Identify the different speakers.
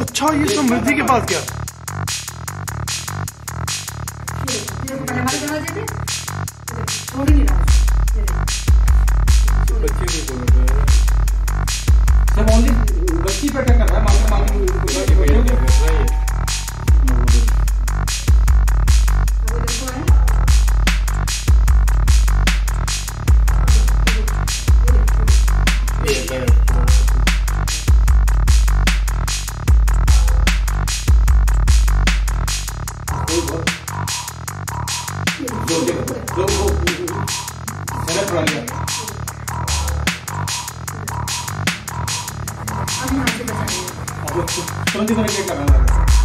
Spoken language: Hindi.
Speaker 1: अच्छा ये समृद्धि के पास क्या?
Speaker 2: थोड़ी नहीं
Speaker 3: 그런 데서 이렇게 가면